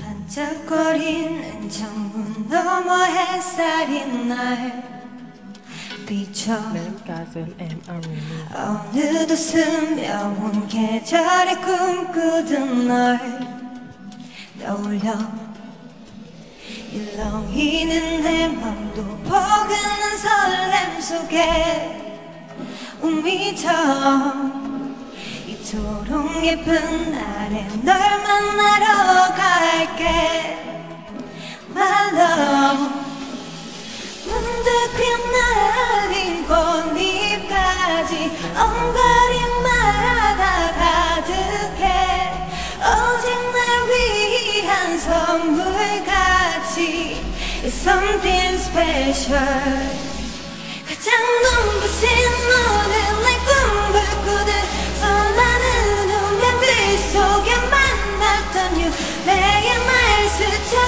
반짝거리는 창문 너머 햇살이 날. 비춰. 어느덧 스며온 계절의 꿈꾸던 널 떠올려. 일렁이는 내 맘도 포근한 설렘 속에. 우미처럼 이토록 예쁜 날에 널 만나러 갈게. My love. 문득 휘날린 꽃잎까지 엉거리마다 가득해. 오직 날 위한 선물같이. It's something special. 가장 눈부신 오늘 내꿈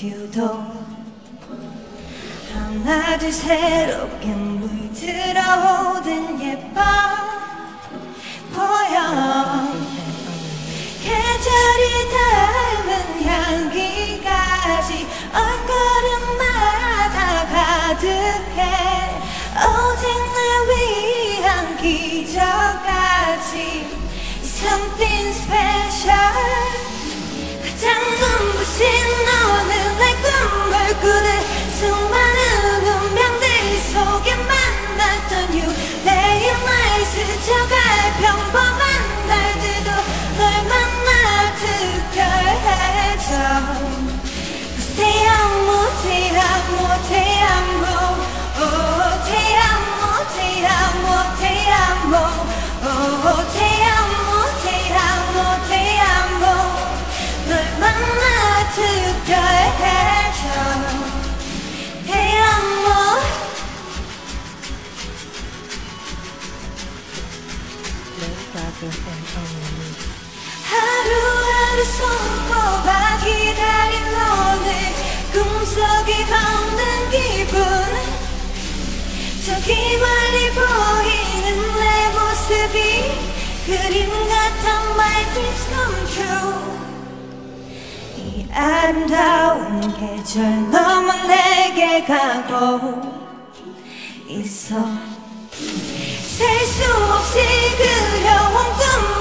뷰도 하나 둘 새롭게 물들어오듯 예뻐. 보여. 계절이 닮은 향기까지 얼걸음마다 가득해. 오직 날 위한 기적같이 Something special. 가장 눈부신 하루하루 손꼽아 기다린 오늘 꿈속에 걷는 기분. 저기 멀리 보이는 내 모습이 그림 같아 my dreams come true 이 아름다운 계절 너무 내게 가고 있어 셀 수 없이 그려온 꿈